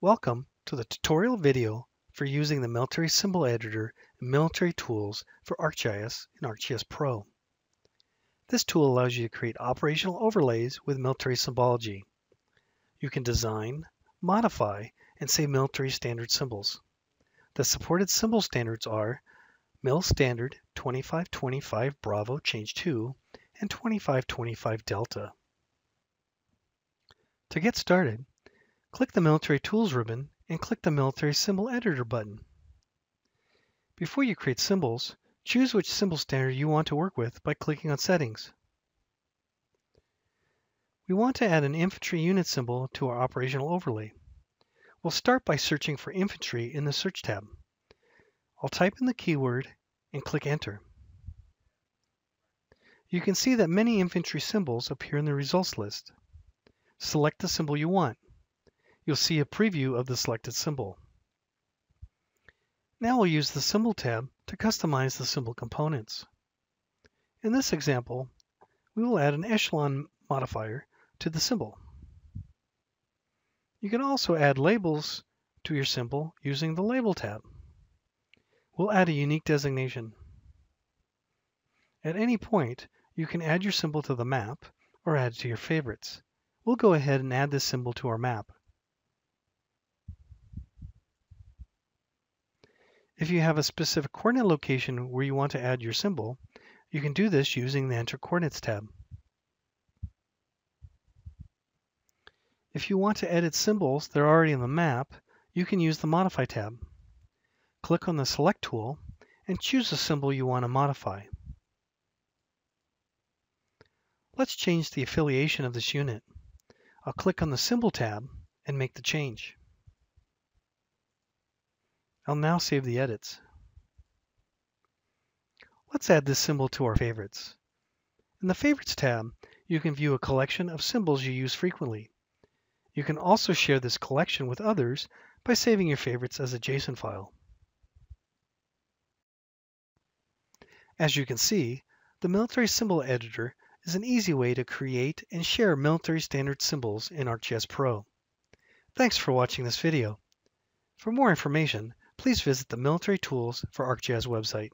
Welcome to the tutorial video for using the Military Symbol Editor and Military Tools for ArcGIS and ArcGIS Pro. This tool allows you to create operational overlays with military symbology. You can design, modify, and save military standard symbols. The supported symbol standards are Mil Standard 2525 Bravo Change 2 and 2525 Delta. To get started, Click the Military Tools ribbon and click the Military Symbol Editor button. Before you create symbols, choose which symbol standard you want to work with by clicking on Settings. We want to add an infantry unit symbol to our operational overlay. We'll start by searching for infantry in the Search tab. I'll type in the keyword and click Enter. You can see that many infantry symbols appear in the results list. Select the symbol you want you'll see a preview of the selected symbol. Now we'll use the Symbol tab to customize the symbol components. In this example, we will add an echelon modifier to the symbol. You can also add labels to your symbol using the Label tab. We'll add a unique designation. At any point, you can add your symbol to the map or add it to your favorites. We'll go ahead and add this symbol to our map. If you have a specific coordinate location where you want to add your symbol, you can do this using the Enter Coordinates tab. If you want to edit symbols that are already in the map, you can use the Modify tab. Click on the Select tool and choose the symbol you want to modify. Let's change the affiliation of this unit. I'll click on the Symbol tab and make the change. I'll now save the edits. Let's add this symbol to our favorites. In the Favorites tab, you can view a collection of symbols you use frequently. You can also share this collection with others by saving your favorites as a JSON file. As you can see, the Military Symbol Editor is an easy way to create and share military standard symbols in ArcGIS Pro. Thanks for watching this video. For more information, please visit the Military Tools for ArcGIS website.